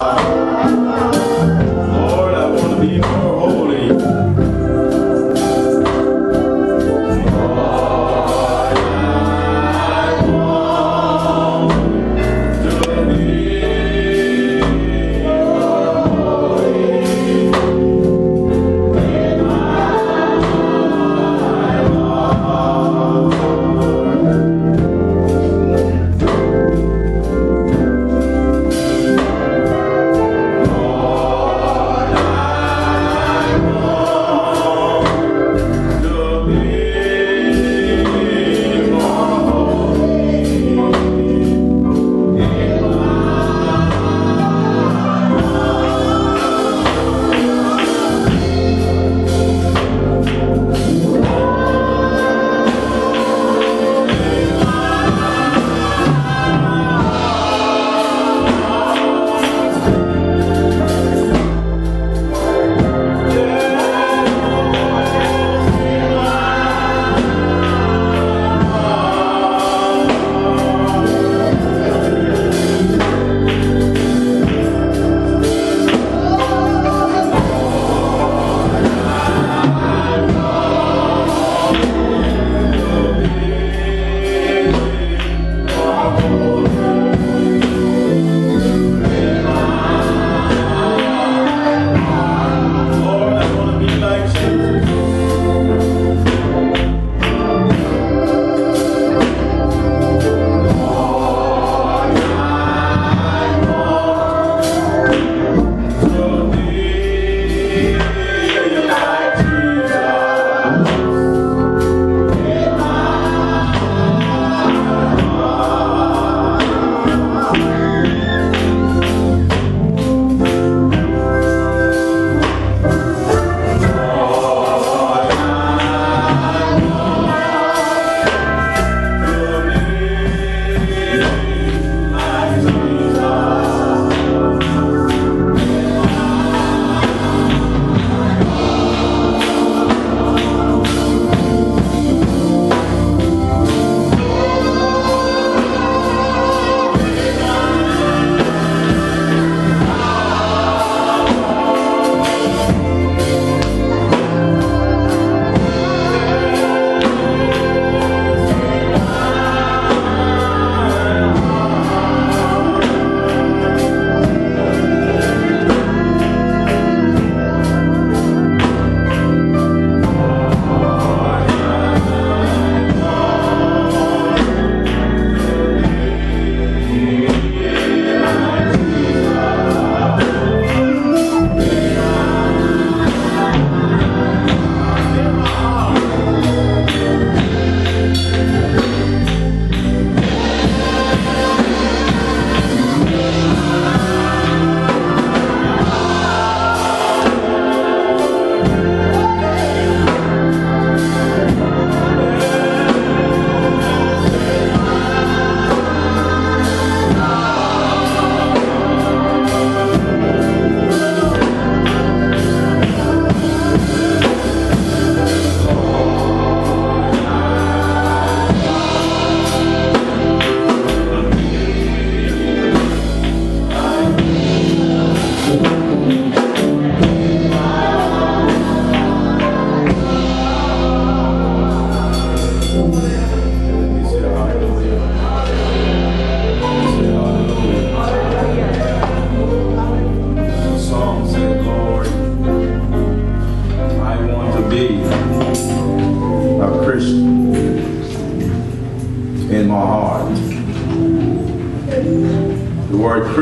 Lord, I want to be more holy.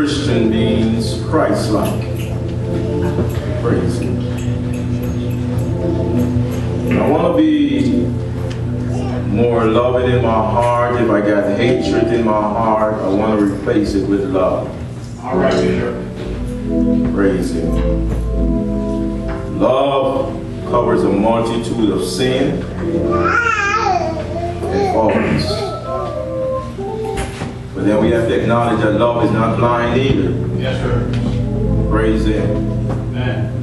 Christian means Christ-like. Praise Him. I want to be more loving in my heart. If I got hatred in my heart, I want to replace it with love. All right, Bishop. Praise Him. Love covers a multitude of sin and faults. But then we have to acknowledge that love is not blind either. Yes, sir. Praise Him. Amen.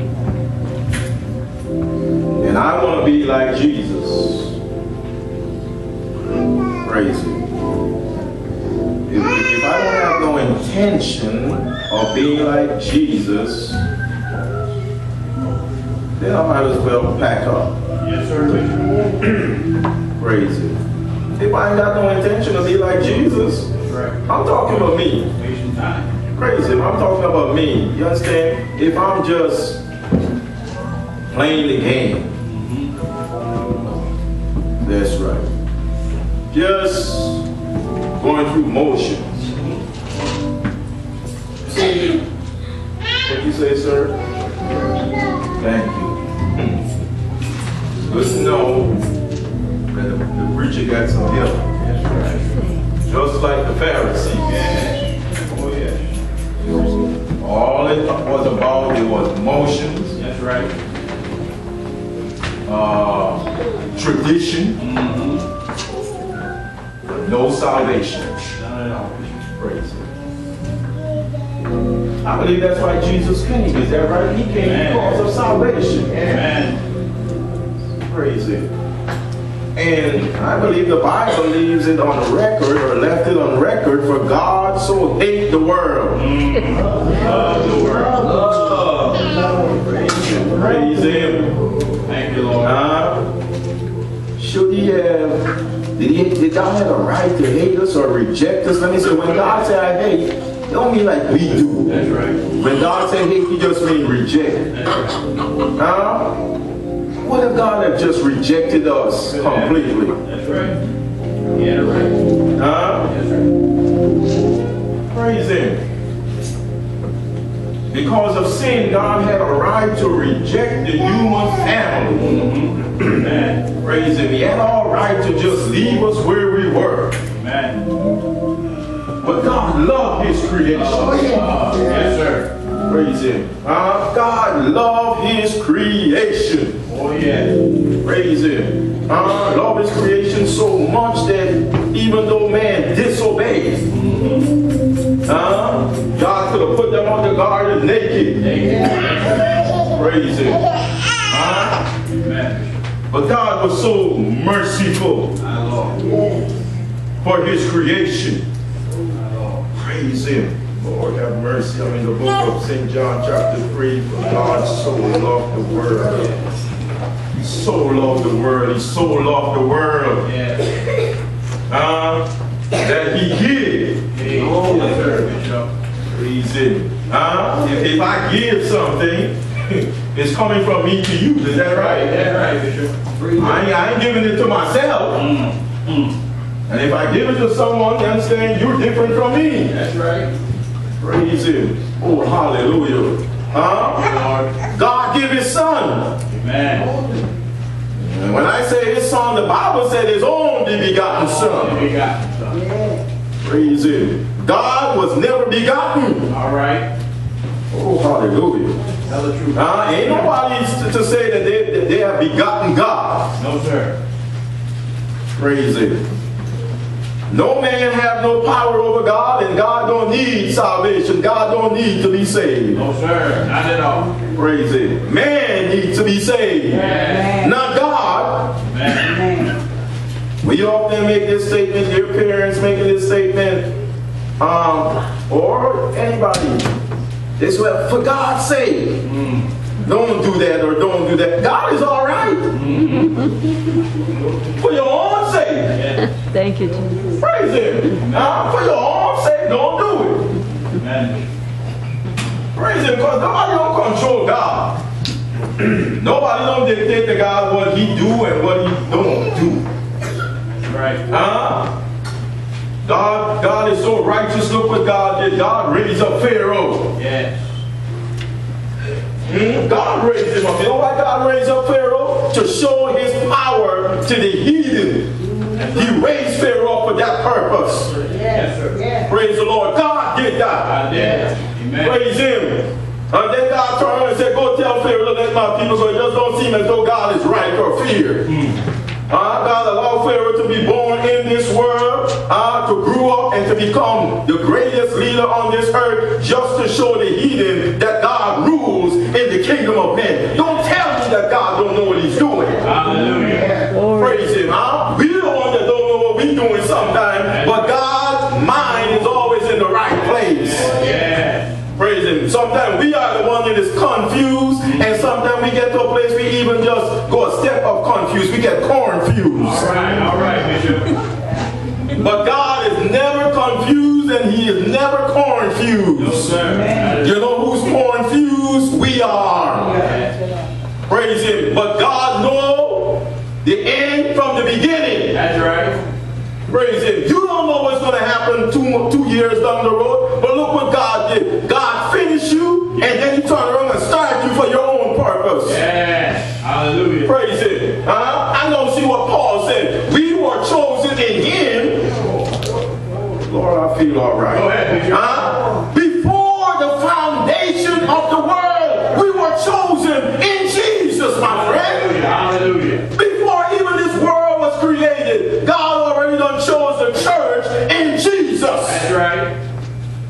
And I want to be like Jesus. Praise Him. If, if I don't have no intention of being like Jesus, then I might as well pack up. Yes, sir, Praise it. If I ain't got no intention to be like Jesus. I'm talking about me. Crazy. I'm talking about me. You understand? If I'm just playing the game, that's right. Just going through motions. See, what you say, sir? Thank you. To know that the, preacher got some help. Just like the Pharisees. Yes. Oh, yes. All it was about, it was motions, That's right. uh, tradition, no salvation. None at all, Bishop. Praise it. I believe that's why Jesus came. Is that right? He came because of salvation. Amen. Praise it. And I believe the Bible leaves it on record or left it on record for God so hate the world. Love the world. Love. Praise him. Praise him. Thank you, Lord. Uh, should he have, did, he, did God have a right to hate us or reject us? Let me say, when God said I hate, don't mean like we do. That's right. When God said hate, he just mean reject. That's right. Huh? What if God had just rejected us completely? That's right. Yeah, right. Huh? Praise him. Because of sin, God had a right to reject the human family. Praise him. He had all right to just leave us where we were. Amen. But God loved his creation. Uh, yes, sir. Praise him. Uh, God loved his creation. Oh, yes. Praise him. Uh, love his creation so much that even though man disobeyed, uh, God could have put them on the garden naked. Praise him. Uh, Amen. but God was so merciful for his creation. Praise him. Lord have mercy. I'm in the book of St. John chapter 3. For God so loved the world. He so loved the world. He so loved the world. Yes. Uh, that he did. Hey, yes, sir, Bishop. Praise him. Uh, if, if I give something, it's coming from me to you. Is that Right, right? that's right, Bishop. I ain't, I ain't giving it to myself. And if I give it to someone, you understand, you're different from me. That's right. Praise him. Oh, hallelujah. Huh? Lord. God give his son. Amen. And when I say his son, the Bible said his only begotten son. We got it, son. Praise him. God was never begotten. All right. Oh, hallelujah. Tell the truth. Uh, ain't nobody to, to say that they, that they have begotten God. No, sir. Praise him. No man have no power over God, and God don't need salvation. God don't need to be saved. No, sir. Not at all. Praise him. Man needs to be saved. Yes. Not God. Amen. We often make this statement, your parents making this statement, um, or anybody. They say, for God's sake, don't do that or don't do that. God is all right. for your own sake. Yes. Thank you, Jesus. Praise Him. Uh, for your own sake, don't do it. Amen. Praise Him, because nobody don't control God. nobody don't dictate to God what He do and what He don't do. Right. Huh? God, God is so righteous. Look what God did. God raised up Pharaoh. Yes. God raised him up. You know why God raised up Pharaoh? To show his power to the heathen. He raised Pharaoh up for that purpose. Yes, sir. Praise the Lord. God did that. I did. Amen. Praise him. And then God turned around and said, Go tell Pharaoh to let my people so it just don't seem as though God is right or fear. Uh, God allowed Pharaoh to be born in this world, uh, to grow up and to become the greatest leader on this earth, just to show the heathen that God rules in him a pen. Don't tell me that God don't know what he's doing. Hallelujah. Praise him. Huh? We the ones that don't know what we're doing sometimes, but God's mind is always in the right place. Yeah. Praise him. Sometimes we are the one that is confused, and sometimes we get to a place we even just go a step of confused. We get confused. All right, all right, Bishop. but God is never he is never No, sir. You know who's confused? We are. Praise Him. But God knows the end from the beginning. That's right. Praise Him. You don't know what's going to happen two, two years down the road, feel all right. Go ahead, Huh? Before the foundation of the world, we were chosen in Jesus, my friend. Hallelujah. Before even this world was created, God already done chose the church in Jesus. That's right.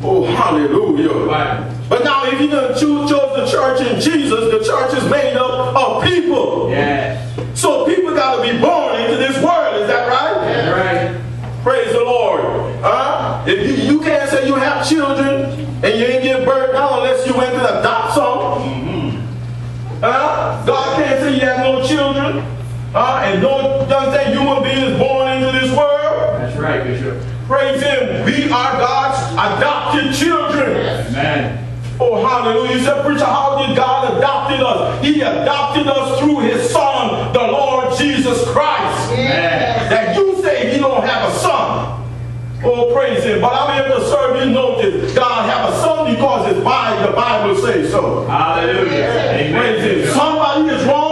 Oh, hallelujah. Right. But now if you done choose, chose the church in Jesus, the church is made up of people. Yes. So people got to be born into this world. Is that right? That's right. Praise the Lord. Huh? If you, you can't say you have children and you ain't give birth now unless you went to adopt some. Mm-hmm. Huh? God can't say you have no children. Huh? And don't, don't say human being is born into this world. That's right, Bishop. Praise Him. We are God's adopted children. Amen. Oh, hallelujah. You said, preacher, how did God adopted us? He adopted us through his son, the Lord Oh, praise him. But I'm able to serve you notice God have a son because it's by the Bible says so. Hallelujah. Praise Amen. him. Somebody is wrong,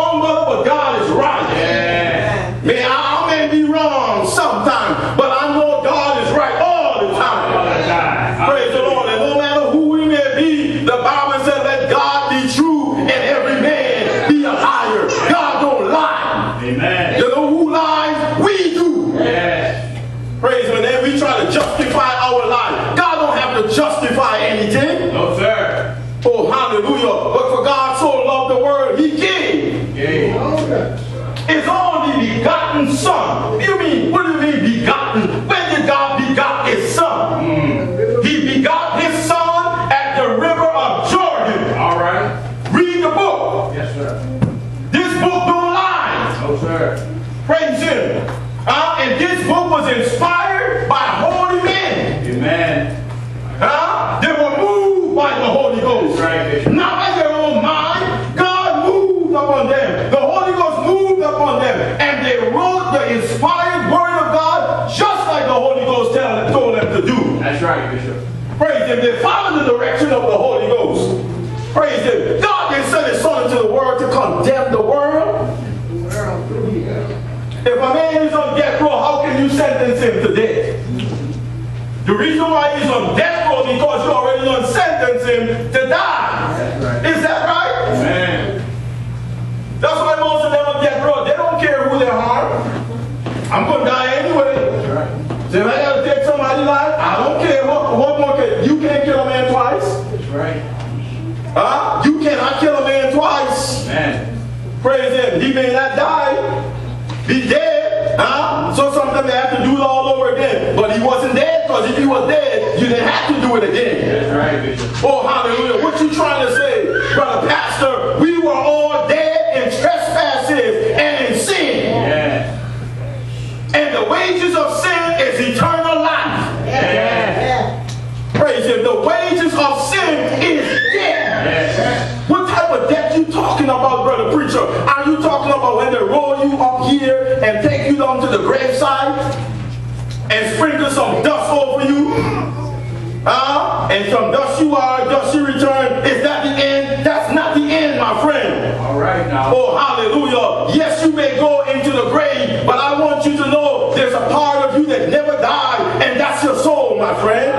Bishop. Praise Him. They follow the direction of the Holy Ghost. Praise Him. God didn't send His Son into the world to condemn the world. If a man is on death row, how can you sentence him to death? The reason why he's on death row is because you already done sentenced him to die. Right. Is that right? Amen. That's why most of them on death row, they don't care who they harm. I'm going to die anyway. Right. So if I got to take somebody's life, I don't care what, what more can, you can't kill a man twice. That's right. Huh? You cannot kill a man twice. Amen. Praise him. He may not die, be dead. Huh? So sometimes they have to do it all over again. But he wasn't dead because if he was dead, you didn't have to do it again. That's right, Bishop. Oh, hallelujah. What you trying to say, brother pastor? We were all dead in trespasses and in sin. Yes. And the wages of sin is eternal life. Yes. Praise him. The wages of sin Are you talking about when they roll you up here and take you down to the graveside and sprinkle some dust over you? Huh? And from dust you are, dust you return. Is that the end? That's not the end, my friend. All right now. Oh, hallelujah. Yes, you may go into the grave, but I want you to know there's a part of you that never died, and that's your soul, my friend.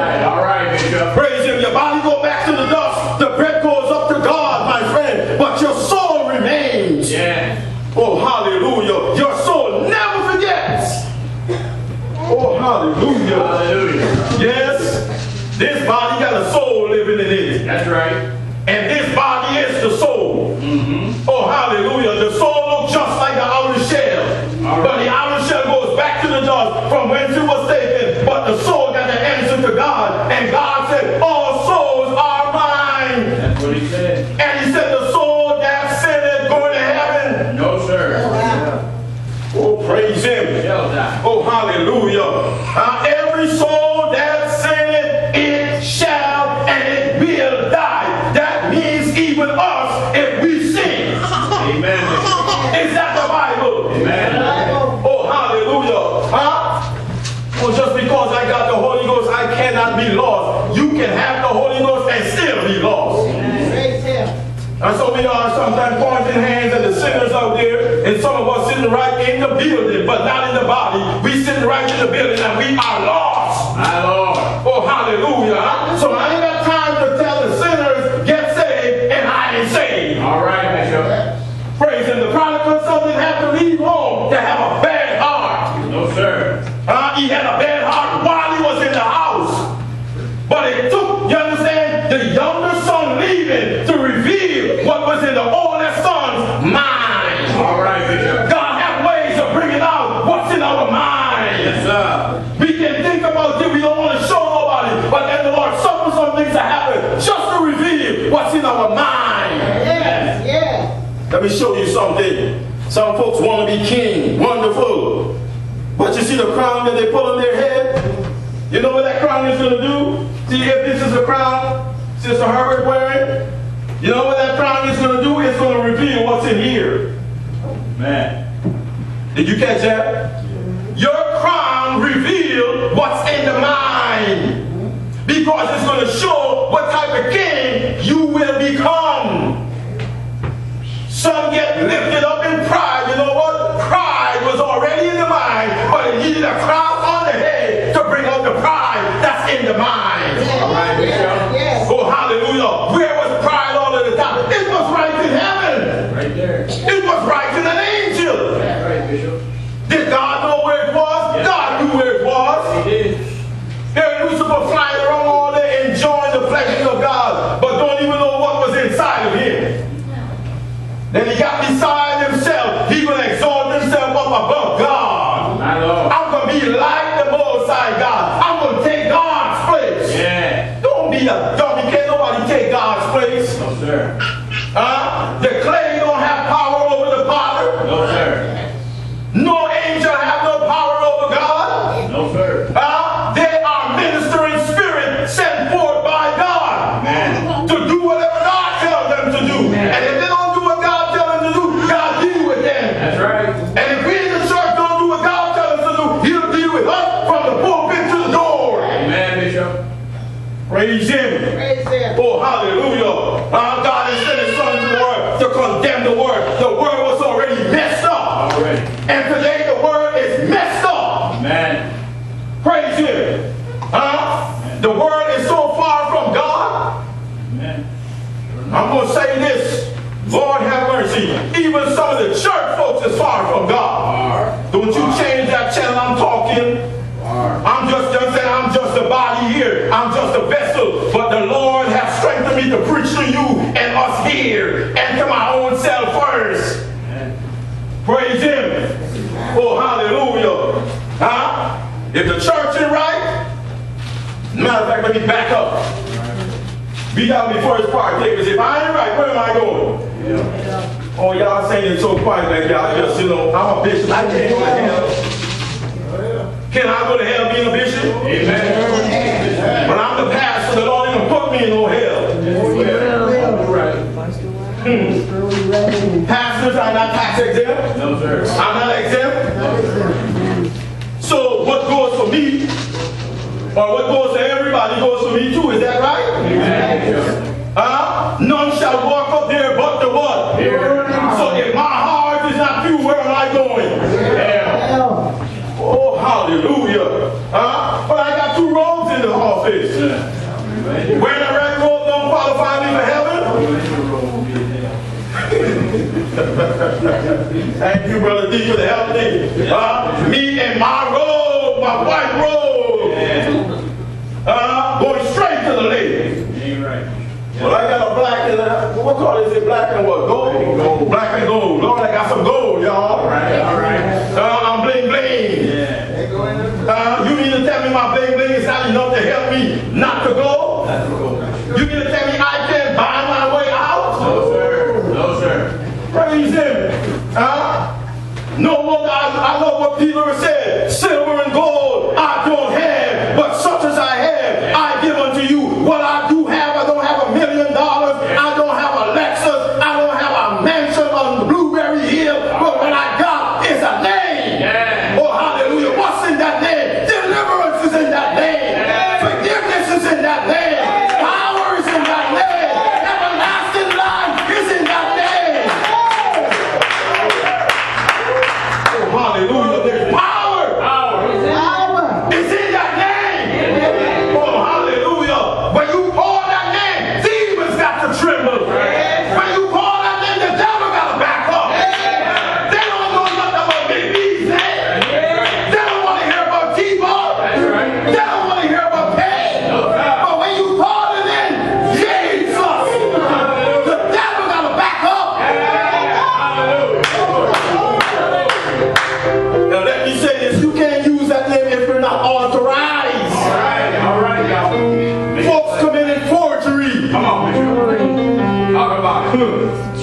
Hallelujah. Hallelujah. Yes. This body got a soul living in it. That's right. And this body is the soul. Mm-hmm. Oh, hallelujah. The soul we are sometimes pointing hands at the sinners out there, and some of us sitting right in the building, but not in the body. We sitting right in the building and we are lost. What's in our mind. Yes, yes. Let me show you something. Some folks want to be king, wonderful. But you see the crown that they put on their head? You know what that crown is going to do? See, if this is a crown Sister Herbert wearing, you know what that crown is going to do? It's going to reveal what's in here. Man. Did you catch that? Your crown reveals what's in the mind. Because it's going to show what type of king you will become. Some get lifted up in pride. You know what? Pride was already in the mind, but it needed a crown on the head to bring out the pride that's in the mind. I'm just a vessel. But the Lord has strengthened me to preach to you and us here and to my own self first. Praise Him. Oh, hallelujah. Huh? If the church is right, matter of fact, let me back up. We got to be first partakers. If I ain't right, where am I going? Yeah. Oh, y'all saying it so quiet back y'all just, you know, I'm a bishop. I can't go to hell. Can I go to hell being a bishop? Amen. But I'm the pastor. The Lord didn't put me in no hell. All right. Pastors are not tax exempt. No, sir. I'm not exempt. So what goes for me, or what goes to everybody, goes for me too. Is that right? Amen, Bishop. Huh? None shall walk up there but the what? Here. So if my heart is not pure, where am I going? Hell. Oh, hallelujah. Huh? But I got two robes in the office. Amen. Wearing a red robe don't qualify me for heaven. Thank you, Brother D, for the help me. Uh, me and my robe, my white robe, uh, going straight to the lady. Ain't right. Well, I got a black and what color is it? Black and what? Gold.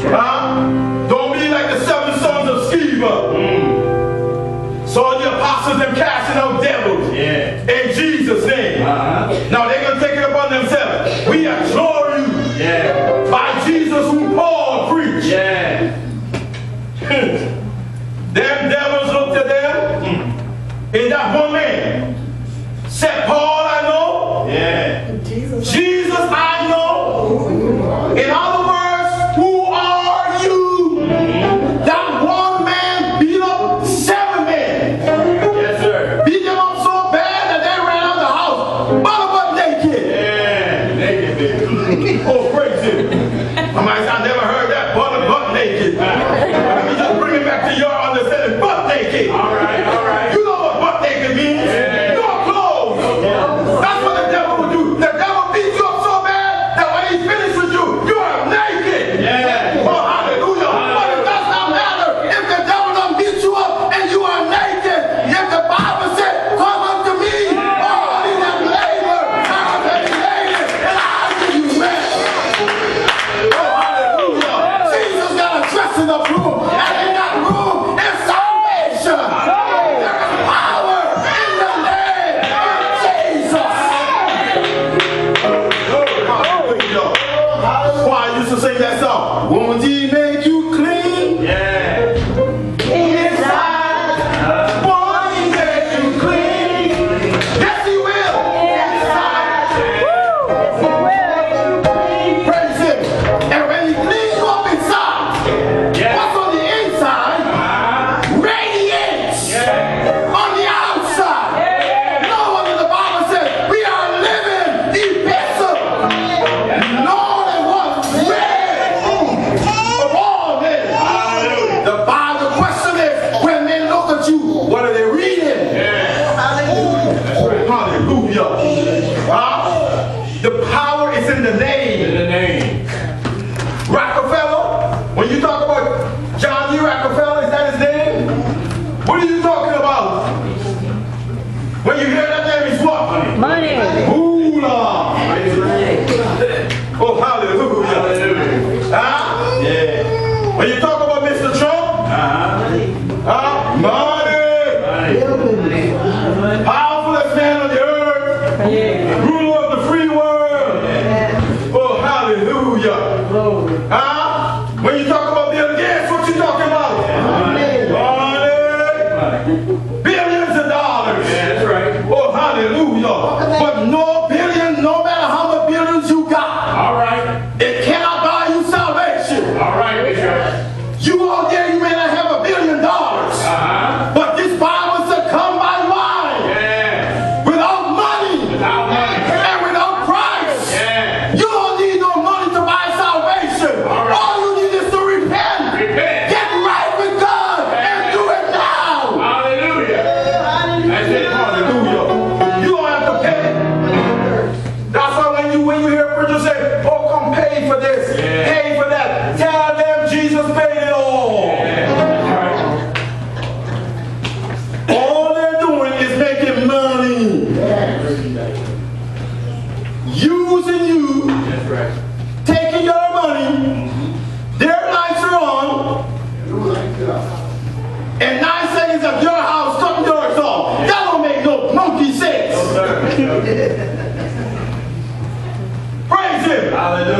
It.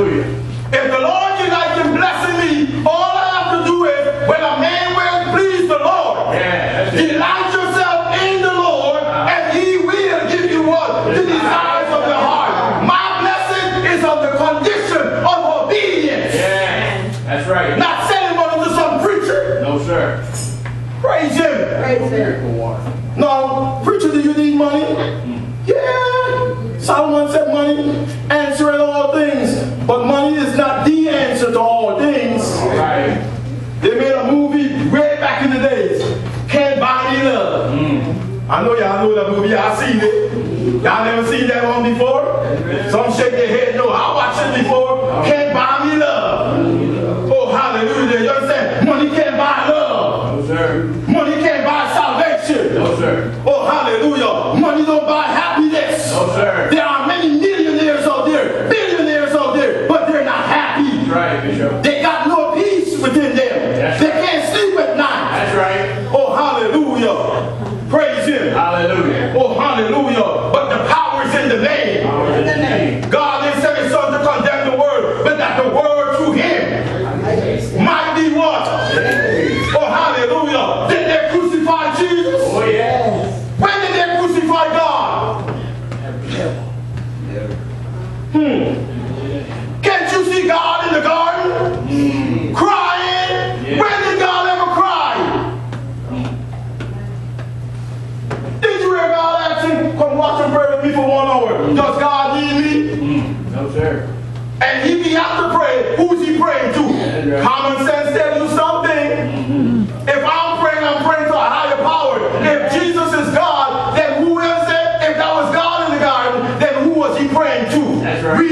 Aleluia. Y'all seen it. Y'all never seen that one before? Some shake their head, no, I watched it before. Can't buy me love.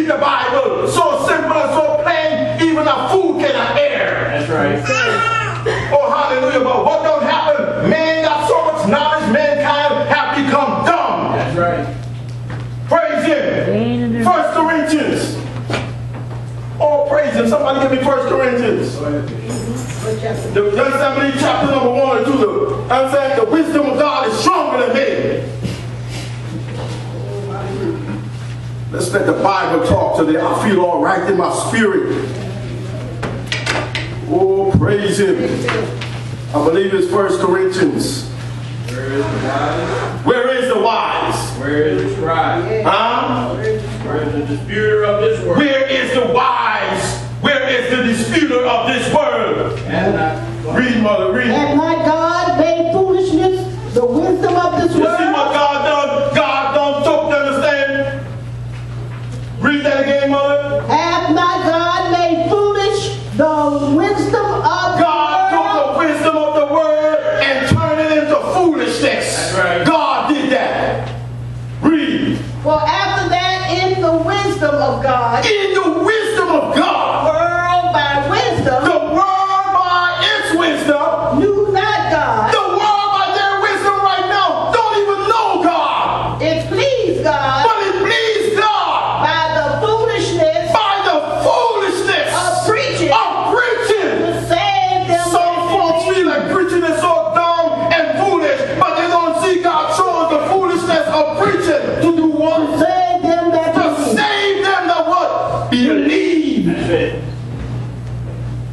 the Bible so simple and so plain, even a fool can hear. That's right. Ah! oh, hallelujah. But what don't happen? Man got so much knowledge, mankind have become dumb. That's right. Praise him. First Corinthians. Oh, praise him. Somebody give me First Corinthians. The, the chapter number one and two. I'm saying the wisdom of God is stronger than men. Let's let the Bible talk today. I feel all right in my spirit. Oh, praise Him. I believe it's First Corinthians. Where is the wise? Where is the wise? Where is the right? Huh? Where is the disputer of this world? Where is the wise? Where is the disputer of this world? And I, read, mother, read. And my God made foolishness the wisdom of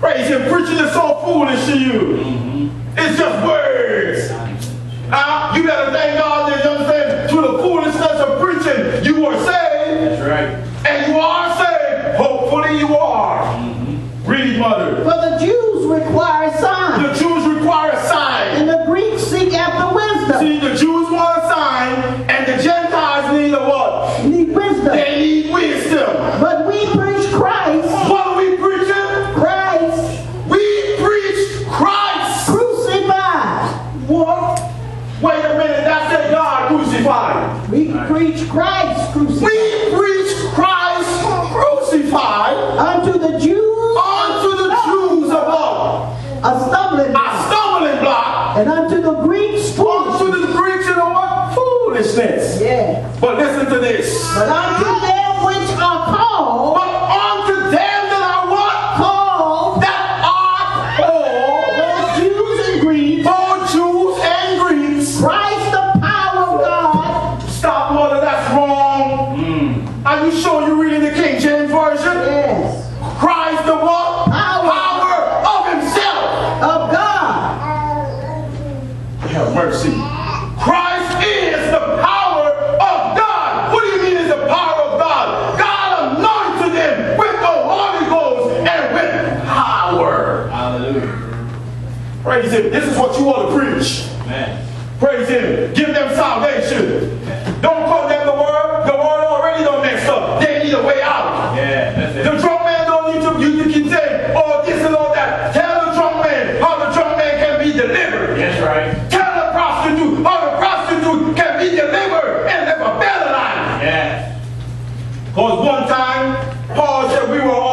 Praise preaching is so foolish to you. Mm-hmm. It's just words. Uh, you gotta thank God that you understand through the foolishness of preaching, you were saved. That's right. And you are saved. Hopefully you are. Mm-hmm. Read mother. But the Jews require signs. The Jews require a sign. And the Greeks seek after wisdom. See, the Jews want a sign. But listen to this. But Him. This is what you want to preach. Amen. Praise Him. Give them salvation. Don't condemn the word. The word already done messed up. They need a way out. Yeah, that's it. The drunk man don't need to, you, you can say, oh, this and all that. Tell the drunk man how the drunk man can be delivered. That's right. Tell the prostitute how the prostitute can be delivered and live a better life. Yeah. Because one time, Paul said we were all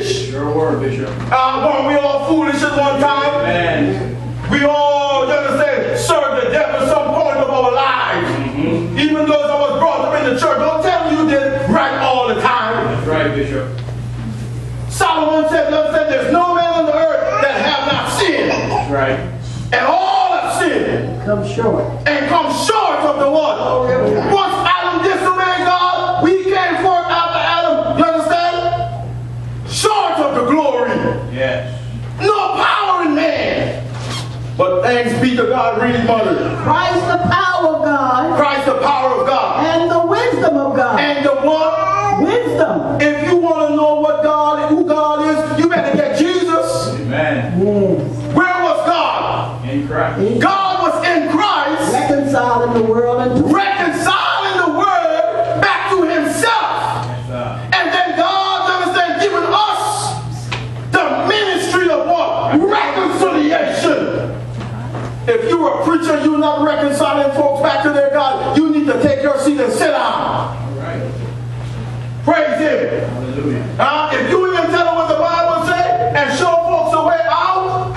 foolish. Your word, Bishop. Uh, weren't we all foolish at one time? Amen. We all, you understand, served the devil at some point of our lives. Even those that was brought up in the church, don't tell me you did right all the time. That's right, Bishop. Solomon said, you understand, there's no man on the earth that have not sinned. That's right. And all have sinned Come short. and come short of the one. Once Adam disobeyed be to God, reading mother. Christ the power of God Christ the power of God. and the wisdom of God. And the one, Wisdom. if you want to know what God, who God is, you better get Jesus. Amen. Yes. Where was God? In Christ. God was in Christ, Reconciling the world into preacher, you're not reconciling folks back to their God, you need to take your seat and sit down. right. Praise Him. Hallelujah. Uh, if you even tell them what the Bible says and show folks a way out,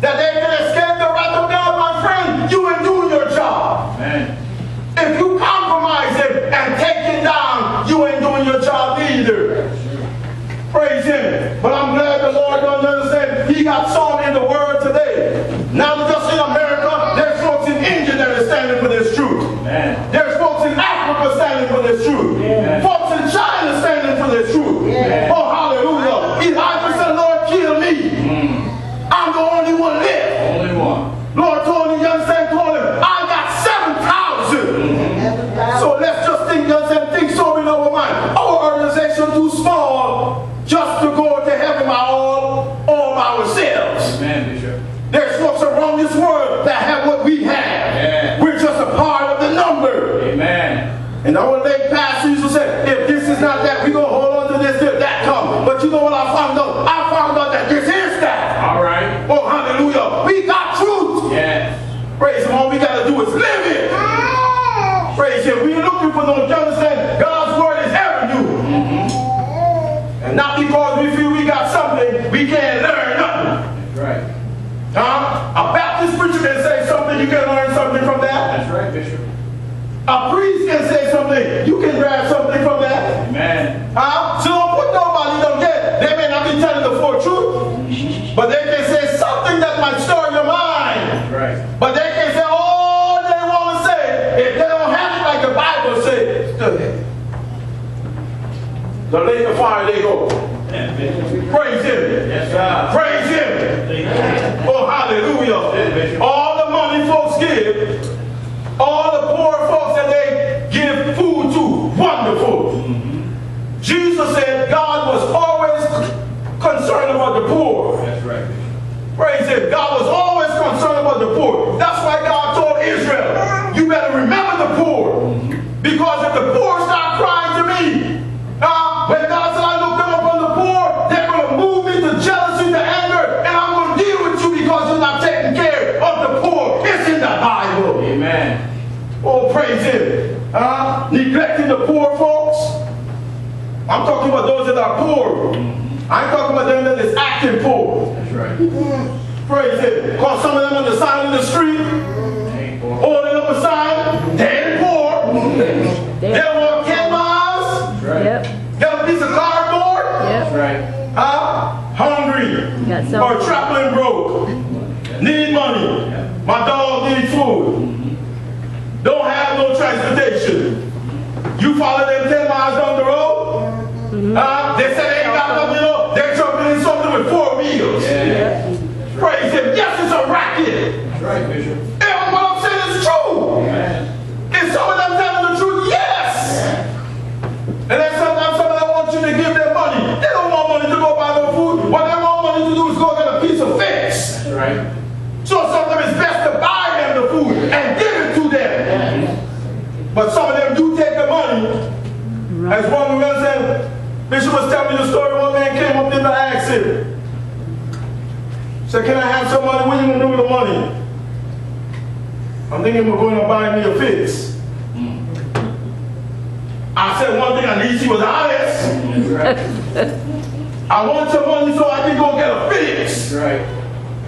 that they can escape the wrath of God, my friend, you ain't doing your job. Amen. If you compromise him and take him down, you ain't doing your job either. Praise him. But I'm glad the Lord doesn't understand. He got some in the word standing for this truth. Amen. There's folks in Africa standing for this truth. Yeah. Folks in China standing for this truth. Yeah. Oh, hallelujah. Elijah said, Lord, kill me. Mm. I'm the only one left. Only one. Lord told him, you understand, told him, I got 7,000. heaven mm-hmm. bound. So let's just think, you understand, think so in our mind. Our organization too small just to We ain't looking for no, you understand? God's word is ever new. And not because we feel we got something, we can't learn nothing. That's right. Huh? A Baptist preacher can say something, you can learn something from that. That's right, Bishop. A priest can say something, you can grab something from that. Amen. Huh? So don't put nobody, don't get. They may not be telling the full truth, but they can say something that might stir your mind. That's right. But the lake of fire they go. Praise him. Praise him. Oh, hallelujah. All the money folks give, all the poor folks that they give food to, wonderful. Jesus said God was always concerned about the poor. That's right, Praise him. God was always concerned about the poor. That's why God told Israel, you better remember the poor. Because I'm talking about those that are poor. I ain't talking about them that is acting poor. That's right. Mm-hmm. Praise him. Because some of them on the side of the street, Was me the story, one man came up there to ask him. Said, can I have some money? What you gonna do with the money? I'm thinking we're going to buy me a fix. I said one thing I need, she was honest. I want your money so I can go get a fix. That's right.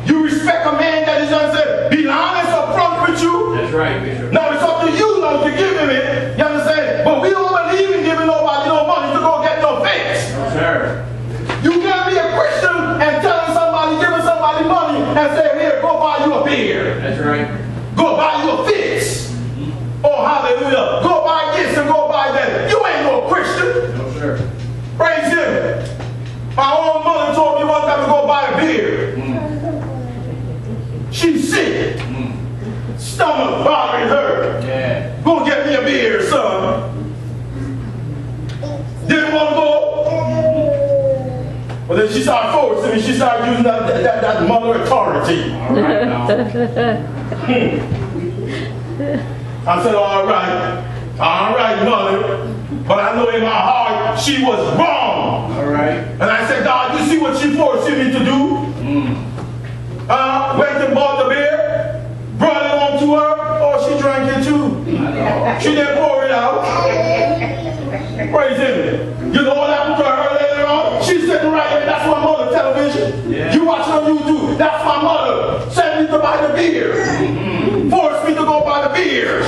You respect a man that is gonna say, be honest up front with you. That's right, Bishop. Now it's up to you now to give him it. You understand? But we don't believe in You can't be a Christian and telling somebody, giving somebody money and say, here, go buy you a beer. That's right. Go buy you a fix. Mm-hmm. Oh, hallelujah. Go buy this and go buy that. You ain't no Christian. No, sir. Praise him. My own mother told me one time to go buy a beer. Mm-hmm. She's sick. Mm-hmm. Stomach bothering her. Yeah. Go get me a beer, son. But then she started forcing me. She started using that, that, that mother authority. All right now. I said, all right. All right, mother. But I know in my heart she was wrong. All right. And I said, God, you see what she forcing me to do? Mm. Uh, went and bought the beer, brought it home to her. Oh, she drank it too. She didn't pour it out. Praise him. You know what happened That's television. Yeah. You watch on YouTube. That's my mother. Sent me to buy the beer. Mm-hmm. Forced me to go buy the beer.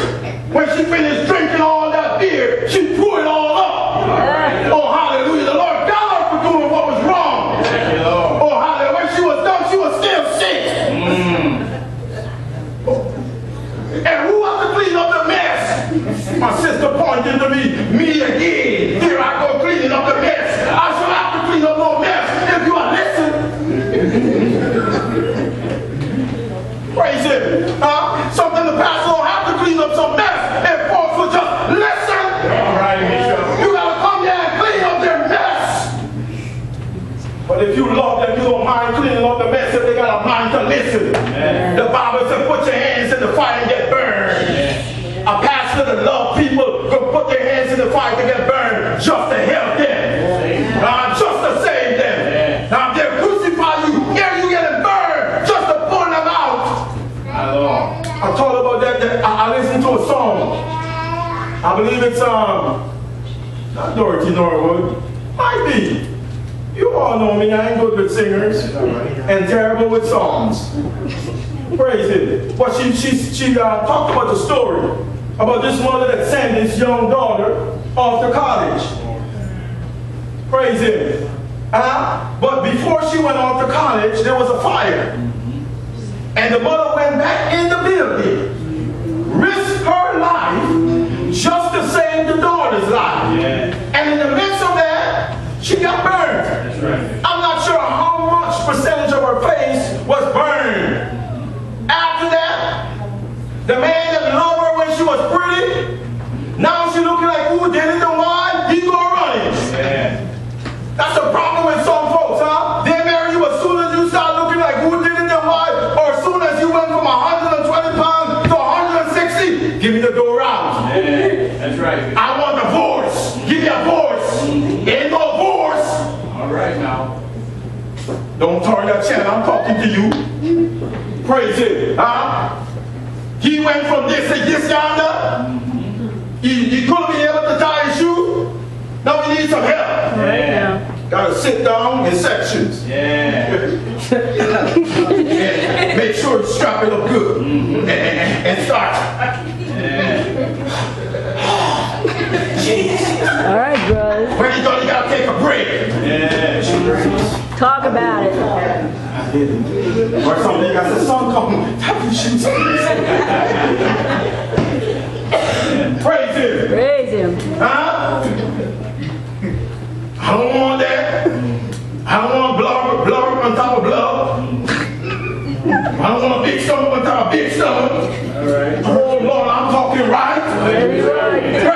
When she finished drinking all that beer, she threw it all up. Oh, hallelujah. The Lord got her for doing what was wrong. You, Oh, hallelujah. When she was done, she was still sick. Mm. And who has to clean up the mess? My sister pointed to me, me again. The Bible says, put your hands in the fire and get burned. A pastor that love people will put their hands in the fire to get burned just to help them. Uh, just to save them. Now they crucify you, here you getting burned just to pull them out. I thought about that, that I, I listened to a song. I believe it's um not Dorothy Norwood. Might be. You all know me, I ain't good with singers and terrible with songs. Praise it. But she she she uh, talked about the story about this mother that sent this young daughter off to college. Praise him. Uh, but before she went off to college, there was a fire. And the mother went back in the building, risked her life just to save the daughter's life. Yeah. And in the midst of that, she got burned. Right. I'm not sure how much percentage of her face was burned. The man that loved her when she was pretty, now she looking like who did it and why? He go running. Yeah. That's the problem with some folks, huh? They marry you as soon as you start looking like who did it and why, or as soon as you went from 120 pounds to 160, give me the door out. Yeah. That's right. I want a divorce. Give me a divorce. Ain't no divorce. All right now. Don't turn that channel, I'm talking to you. Praise it, huh? He went from this to this yonder. He, he couldn't be able to tie his shoe. Now we need some help. Yeah. Gotta sit down in sections. Yeah. and make sure you strap it up good mm-hmm. and, and, and start. All right, brothers. When you done, you gotta take a break. Yeah. Talk about it. Or something, you got the come, tap your shoes. Praise him. Praise him. Huh? I don't want that. I don't want blubber, blubber on top of blubber. I don't want a big stomach on top of big stomach. All right. Oh Lord, I'm talking right. That's right.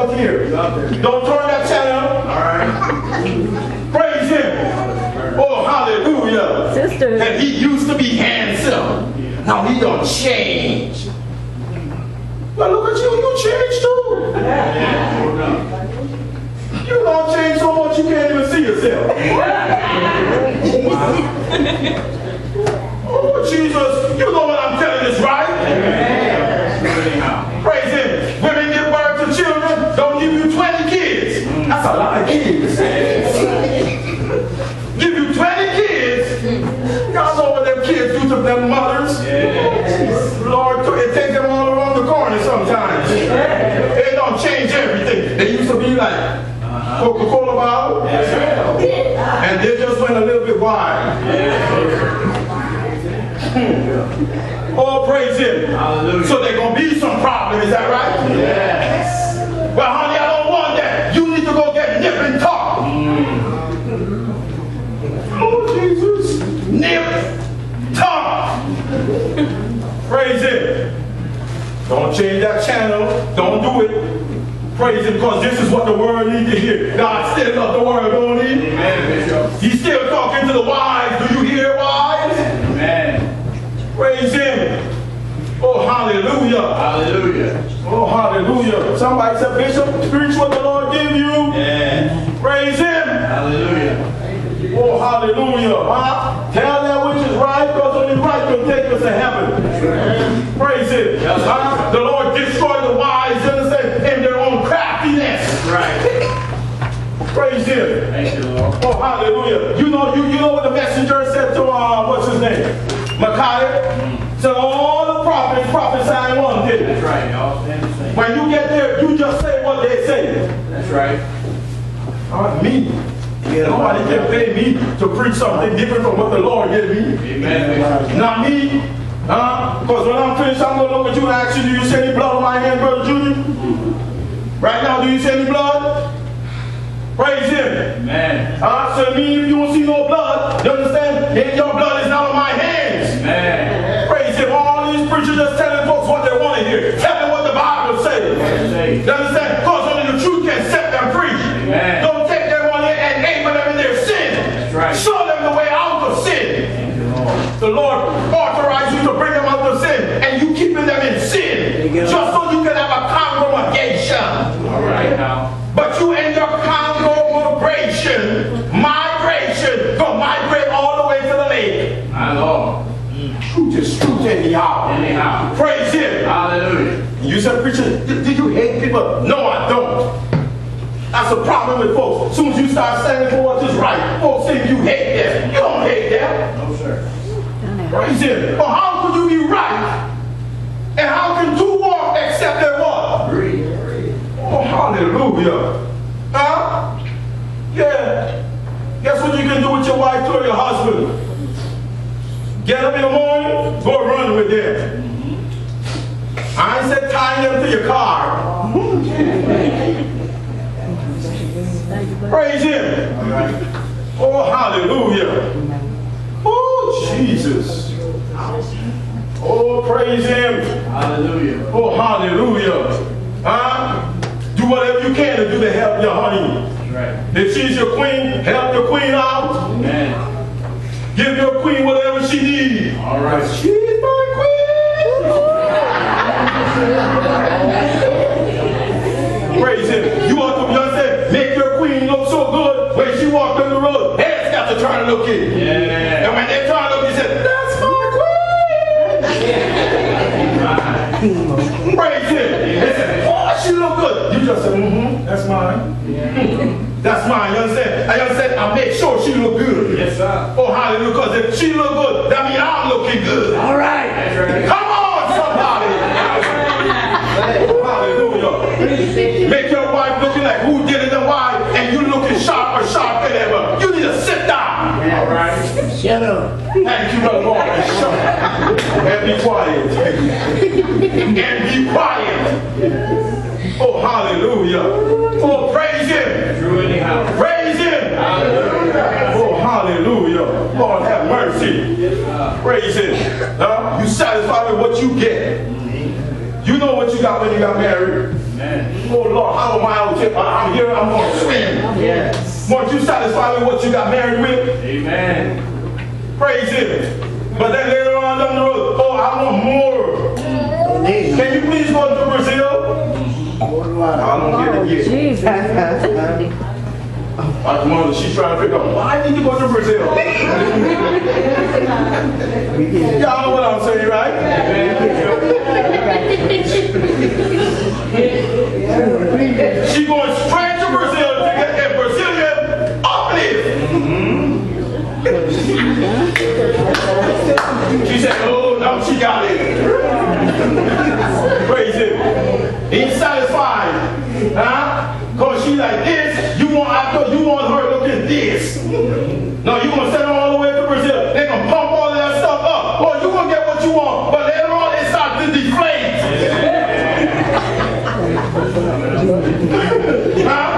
How did we get out here? Don't turn that channel. All right. Praise him. Oh, hallelujah. Sister. And he used to be handsome. Now he done change. But look at you. You changed too. Hold up. You done changed so much you can't even see yourself. kids. give you 20 kids. Know what them kids do to them mothers. Lord, it take them all around the corner sometimes. It don't change everything. They used to be like Coca-Cola bottle. And they just went a little bit wide. Oh, praise him. Hallelujah. So there's going to be some problem, is that right? Yes. Well, Don't change that channel. Don't do it. Praise him, because this is what the world needs to hear. God still loves the world, don't he? Amen, Bishop. He's still talking to the wives. Do you hear, wives? Amen. Praise him. Oh, hallelujah. Hallelujah. Oh, hallelujah. Somebody said, Bishop, preach what the Lord give you. Yeah. Praise him. Hallelujah. Oh, hallelujah. Huh? Tell take us to heaven. Praise him. Yes. Huh? The Lord destroyed the wise, understand, in their own craftiness. Right. Praise him. Thank you, Lord. Oh, hallelujah. You know, you, you know what the messenger said to, uh, what's his name? Micaiah? So all the prophets prophesying one did That's right, y'all. Stand the same. When you get there, you just say what they say. That's right. Not me. Nobody can pay me to preach something different from what the Lord gave me. Amen, Not me. Huh? Because when I'm finished, I'm going to look at you and ask you, do you see any blood on my hand, Brother Junior? Right now, do you see any blood? Praise him. Amen. Huh? So it means if you don't see no blood, you understand? Then your blood is not on my hands. Amen. Praise him. All these preachers just telling folks what they want to hear. Tell them what the Bible says. Say. You understand? The Lord authorized you to bring them out of sin, and you keeping them in sin. Just so you can have a congregation. All right, now. But you and your congregation, migration, go migrate all the way to the lake. My Lord. Truth is truth anyhow. Anyhow. Praise him. Hallelujah. You said, preacher, do, you hate people? No, I don't. That's the problem with folks. As soon as you start standing for what is right, folks think you hate them. You don't hate them. No, sir. Praise him. But how could you be right? And how can two walk except they? Agree. Oh, hallelujah. Huh? Yeah. Guess what you can do with your wife or your husband? Get up in the morning, go run with them. I ain't said tie them to your car. Praise him. Oh, hallelujah. Oh, Jesus. Oh, praise him. Hallelujah. Oh, hallelujah. Huh? Do whatever you can to do to help your honey. Right. If she's your queen, help your queen out. Amen. Give your queen whatever she needs. All right. She's my queen. Praise him. You want to, you understand? Make your queen look so good when she walked on the road. Heads got to turn to look in. Yeah. And when they turn to look, he said, that's queen. Praise him. Said, oh, she look good. You just said, mm-hmm, that's mine. That's mine, you understand? I understand, I make sure she look good. Yes, sir. Oh, hallelujah, because if she look good, that means I'm looking good. All right. Right. Come on, somebody. Hallelujah. Make your wife looking like who Shut up. Thank you, Brother Morgan. Shut up. And be quiet. and be quiet. Oh, hallelujah. Oh, praise him. Praise him. Oh, hallelujah. Lord, have mercy. Praise him. Huh? You satisfied with what you get. You know what you got when you got married. Amen. Oh, Lord, how am I okay? I'm here, I'm going to swim. Yes. Weren't you satisfied with what you got married with? Amen. Praise him. But then later on down the road, oh, I want more. Can you please go to Brazil? I don't get it yet. Jesus. My mother, she's trying to figure out why I need to go to Brazil. Y'all know what I'm saying, right? She going straight She said, oh, no, she got it. Praise him. Ain't satisfied. Huh? Because she like this, you want after you want her looking this. No, you gonna send her all the way to Brazil. They gonna pump all that stuff up. Or you gonna get what you want, but later on it starts to deflate. huh?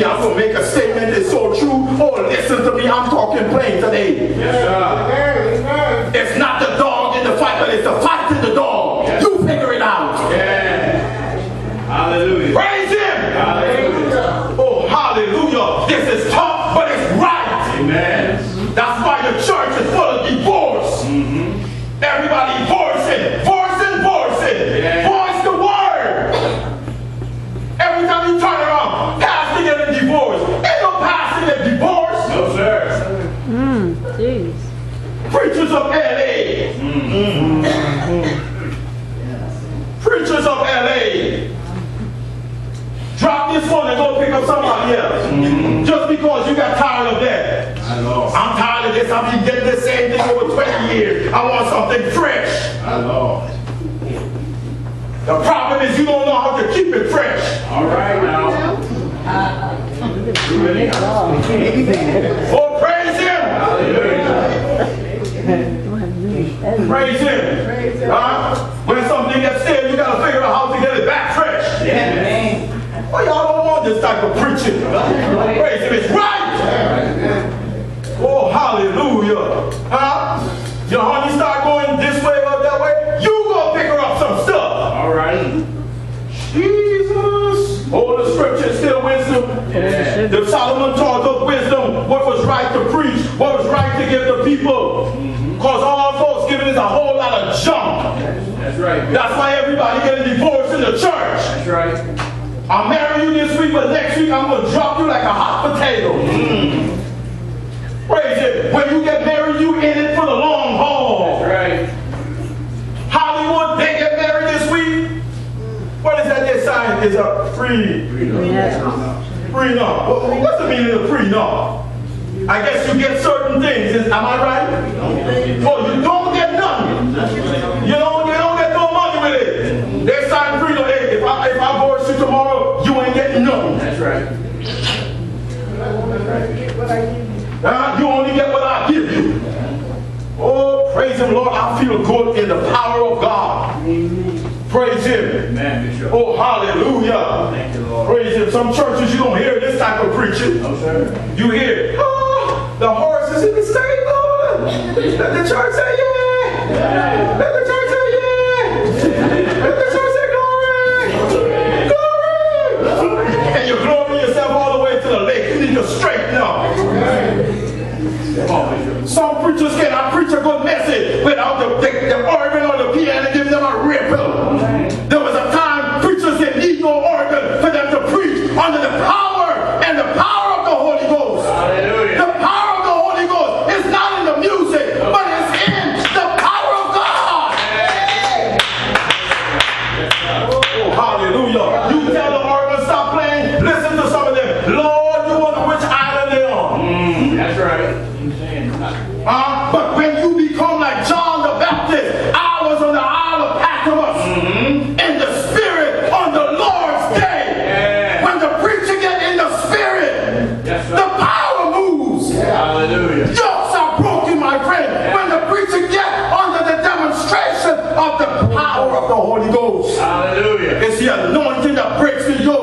Me, I'm gonna make a statement that's so true. Oh, listen to me, I'm talking plain today. It's LA. Preachers of LA. Drop this one and go pick up somebody else. Mm. Just because you got tired of that. I know. I'm tired of this. I've been getting the same thing over 20 years. I want something fresh. I know. The problem is you don't know how to keep it fresh. All right now. Oh, praise him. Hallelujah. Praise him. Huh? When something gets stale, you got to figure out how to get it back fresh. Amen. Well, y'all don't want this type of preaching. Praise him. It's right. Oh, hallelujah. Huh? Your honey start going this way or that way, you gonna pick her up some stuff. All right. Jesus. Oh, the scripture still wisdom. Yeah. The Solomon taught us wisdom, what was right to preach, what was right to give the people. Mm-hmm. Because all folks giving is a whole lot of junk. That's right. That's why everybody getting divorced in the church. That's right. I'll marry you this week, but next week I'm going to drop you like a hot potato. Hmm. Praise it. When you get married, you in it for the long haul. That's right. Hollywood, they get married this week. What is that they sign? Is a free prenup. What- What's the meaning of prenup? I guess you get certain things. Am I right? Oh, you don't get none. You don't, you don't get no money with it. They sign prenup. Hey, if I, if I divorce you tomorrow, you ain't getting none. That's right. Uh, you only get what I give you. Oh, praise him, Lord. I feel good in the power of God. Praise him. Amen, Oh, hallelujah. Thank you, Lord. Praise him. Some churches you don't hear this type of preaching. No, sir. You hear, oh, the horse is in the stable. Let the church say yeah. Let the church Some preachers cannot preach a good message without the, the, the organ or the piano and give them a ripple. There was a time preachers didn't need no organ for them to preach under the power. the power of the Holy Ghost. Hallelujah. It's the anointing that breaks the yoke.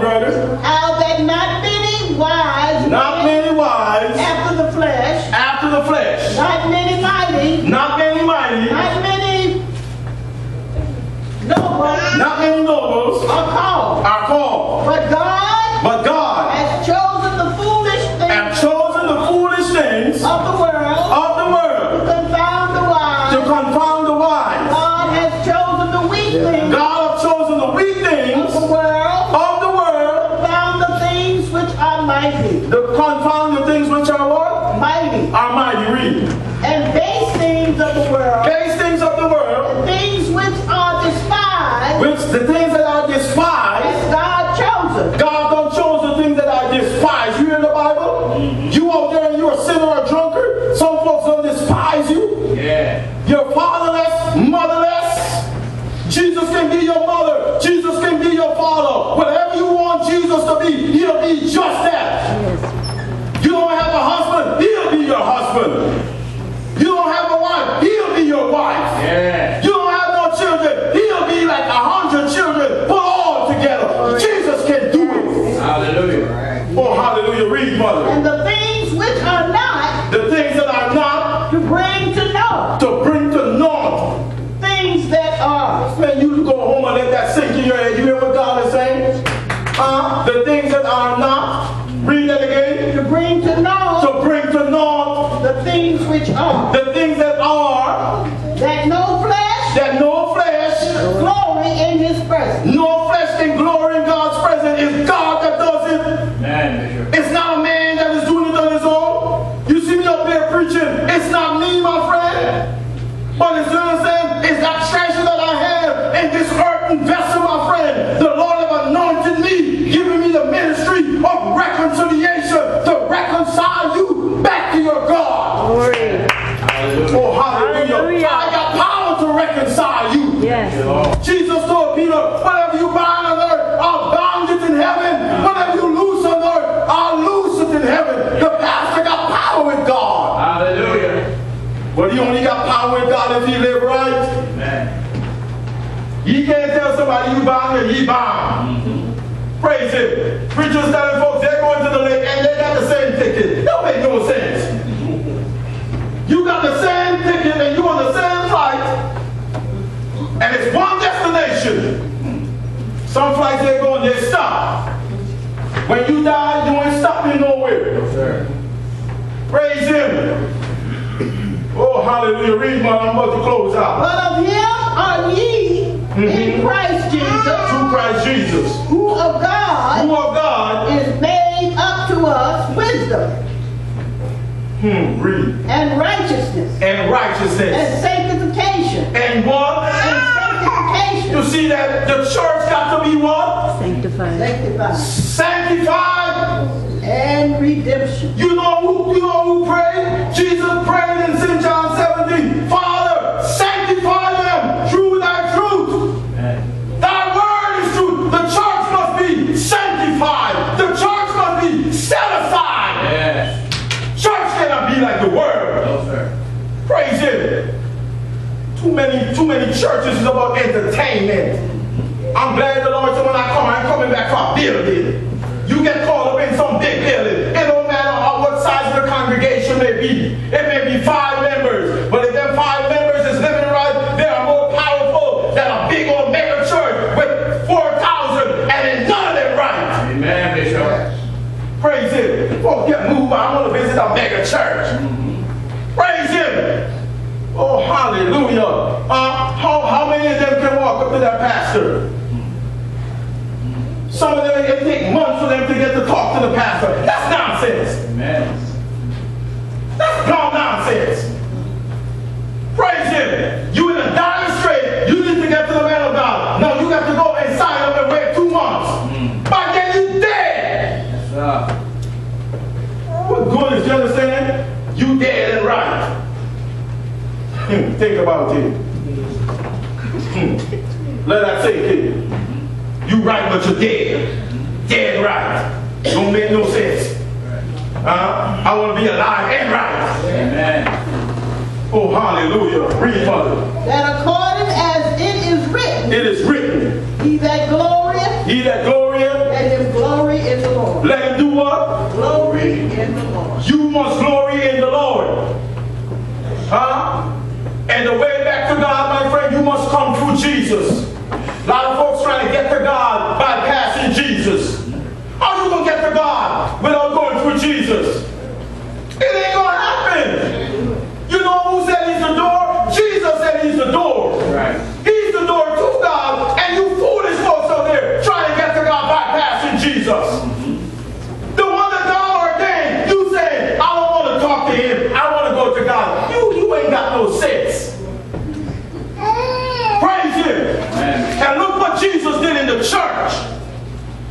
Golden girders. Are that not many wise, Not many wise After the flesh. After the flesh. Not many mighty. Not many mighty. Not many nobles. Not many nobles. Are called. Are called. But God. But God when he bound. Mm-hmm. Praise him. Preachers telling folks they're going to the lake and they got the same ticket. That make no sense. Mm-hmm. You got the same ticket and you on the same flight, and it's one destination. Mm-hmm. Some flights they go and they stop. When you die, you ain't stopping nowhere. Yes, Praise him. Oh, hallelujah. Read, man. I'm about to close out. But I'm here mm-hmm. in Christ Jesus, to Christ Jesus, who of God, who of God is made up to us wisdom. Hmm, read. And righteousness. And righteousness. And sanctification. And what? And sanctification. You see that the church got to be what? Sanctified. Sanctified. Sanctified. And redemption. You know who you know who prayed? Jesus prayed. churches is about entertainment. I'm glad the Lord said when I come, I'm coming back from building. You get called up in some big building. It don't matter how, what size the congregation may be. It may be five members, but if them five members is living right, they are more powerful than a big old mega church with 4,000 and it's none of them right. Amen, Bishop. Praise Him. Oh, Folks get moved. I want to visit a mega church. Oh, hallelujah. Uh, how, how many of them can walk up to that pastor? Some of them, it take months for them to get to talk to the pastor. That's nonsense. Amen. That's dumb nonsense. Praise him. You in a dire strait. You need to get to the man of God. No, you got to go inside of and wait two months. By then you dead. Yes, sir. What good is you understand? You dead and right. Hmm, Think about it. Hmm. Let that sink in. You right, but you're dead. Dead right. Don't make no sense. Uh, I want to be alive and right. Amen. Oh, hallelujah. Read, mother. That according as it is written, It is written, he that glorieth, He that glorieth, let him glory in the Lord. let him do what? Glory in the Lord. You must glory in the Lord. Huh? The way back to God, my friend, you must come through Jesus. A lot of folks trying to get to God bypassing Jesus. How you gonna get to God without going through Jesus? It ain't gonna happen. You know who said he's the door? Jesus said he's the door. Right. He's the door to God, and you foolish folks out there trying to get to God bypassing Jesus. The one that God ordained, you say, I don't want to talk to him. I want to go to God. You, you ain't got no sense. Praise him. Amen. And look what Jesus did in the church.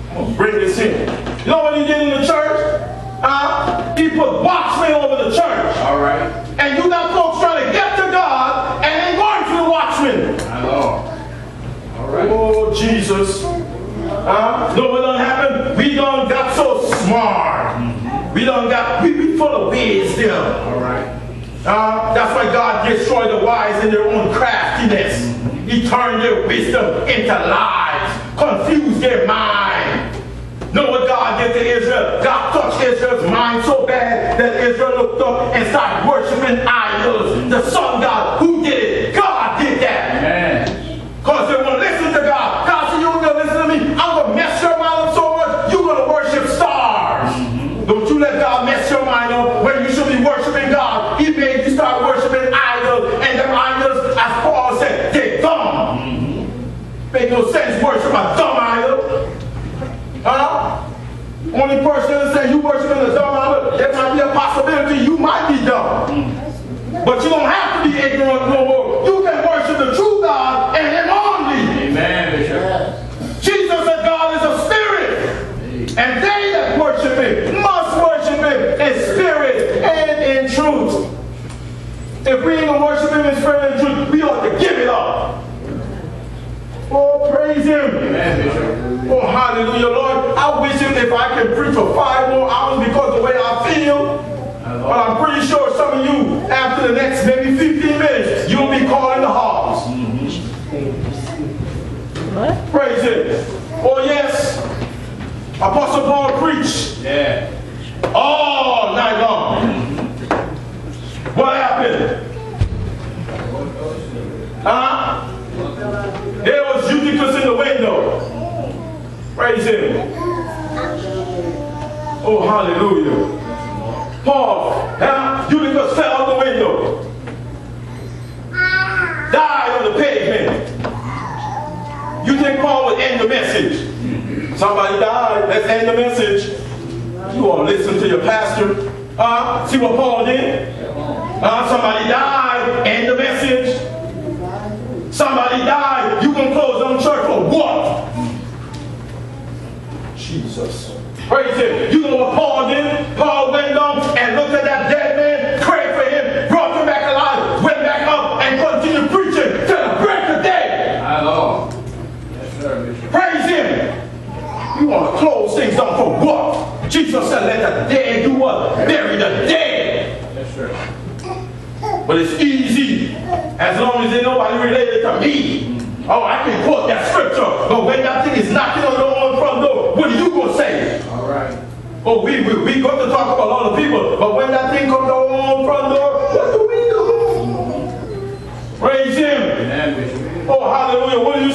I'm gonna bring this in. You know what he did in the church? Huh? He put watchmen over the church. All right. And you got folks trying to get to God and ain't going to the watchmen. My Lord. All right. Oh, Jesus. Huh? Know what done happened? We done got so smart. We done got, we be full of wisdom. All right. Uh, that's why God destroyed the wise in their own craftiness. He turned their wisdom into lies, confused their mind. Know what God did to Israel? God touched Israel's mind so bad that Israel looked up and started worshiping idols. The sun God, who did it? God did that. Amen. Because they won't listen to God. God said, you ain't gonna listen to me. I'm gonna mess your mind up so much, you're gonna worship stars. Mm-hmm. Don't you let God mess your mind up Make no sense worship a dumb idol. Huh? Only person that say you worshiping a dumb idol, there might be a possibility you might be dumb. But you don't have to be ignorant no more. You can worship the true God and Him only. Amen, Bishop. Jesus said God is a spirit. And they that worship Him must worship Him in spirit and in truth. If we ain't gonna worship Him in spirit and truth, we ought to give it up. Oh, praise Him. Amen, Oh, hallelujah, Lord. I wish him if I can preach for five more hours because the way I feel. But I'm pretty sure some of you, after the next maybe 15 minutes, you'll be calling the hogs. What? Praise him. Oh, yes. Apostle Paul preached Yeah. all night long. What happened? Huh? There was Eutychus in the window. Praise him. Oh, hallelujah. Paul, huh? Eutychus fell out the window. Died on the pavement. You think Paul would end the message? Somebody died, let's end the message. You all listen to your pastor? Uh, see what Paul did? Uh, somebody died, end the message. Somebody died, you gonna close down church for what? Jesus. Praise him. You know what Paul did? Paul went down and looked at that dead man, prayed for him, brought him back alive, went back up and continued preaching till the break of day. My Lord. Yes, sir, Bishop. Praise him. You want to close things down for what? Jesus said, let the dead do what? Bury the dead. Yes, sir. But it's easy as long as there's nobody related to me. Oh, I can quote that scripture, but when that thing is knocking on the own front door, what are you going to say? All right. Oh, we, we, we got to talk about all the people, but when that thing comes on our own front door, what do we do? Praise Him. Oh, hallelujah. What do you say?